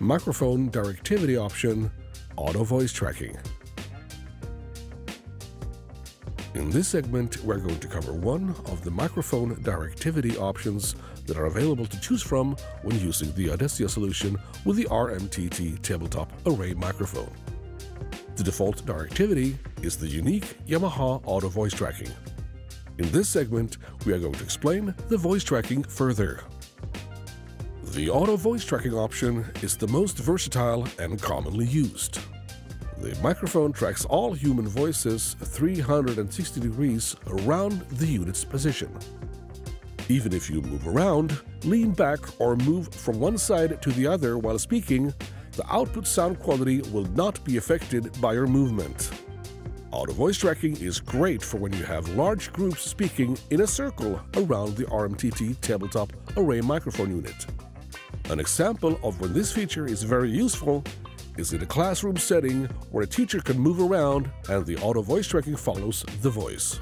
Microphone directivity option, auto voice tracking. In this segment, we're going to cover one of the microphone directivity options that are available to choose from when using the ADECIA solution with the RMTT tabletop array microphone. The default directivity is the unique Yamaha auto voice tracking. In this segment, we are going to explain the voice tracking further. The auto voice tracking option is the most versatile and commonly used. The microphone tracks all human voices 360 degrees around the unit's position. Even if you move around, lean back or move from one side to the other while speaking, the output sound quality will not be affected by your movement. Auto voice tracking is great for when you have large groups speaking in a circle around the RMTT tabletop array microphone unit. An example of when this feature is very useful is in a classroom setting where a teacher can move around and the auto voice tracking follows the voice.